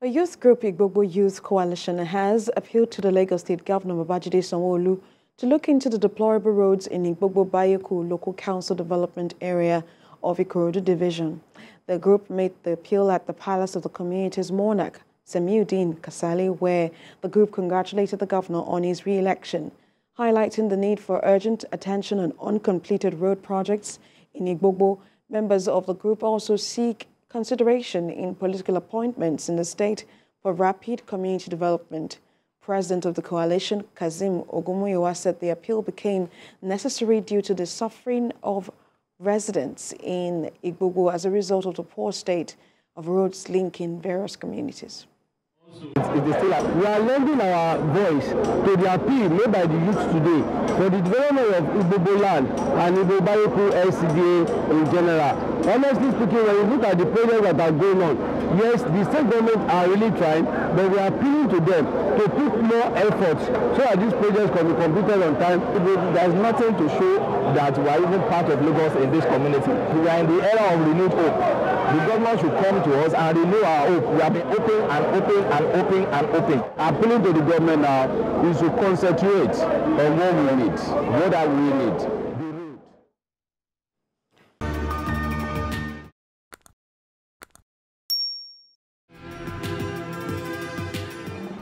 A youth group, Igbogbo Youth Coalition, has appealed to the Lagos State Governor Babajide Sanwo-Olu to look into the deplorable roads in Igbogbo Bayeku Local Council Development Area of Ikorodu Division. The group made the appeal at the Palace of the Community's monarch, Semiuddin Kasali, where the group congratulated the governor on his re-election, highlighting the need for urgent attention on uncompleted road projects in Igbogbo. Members of the group also seek consideration in political appointments in the state for rapid community development. President of the coalition, Kazim Ogunmuyiwa, said the appeal became necessary due to the suffering of residents in Igbogbo as a result of the poor state of roads linking various communities. We are lending our voice to the appeal made by the youth today for the development of Igbobo land and Igbo Bayoku LCDA in general. Honestly speaking, when you look at the projects that are going on, yes, the state government are really trying, but we are appealing to them to put more efforts so that these projects can be completed on time. There is nothing to show that we are even part of Lagos in this community. We are in the era of renewed hope. The government should come to us and renew our hope. We have been open and open and open and open. Appealing to the government now is to concentrate on what we need, what are we need.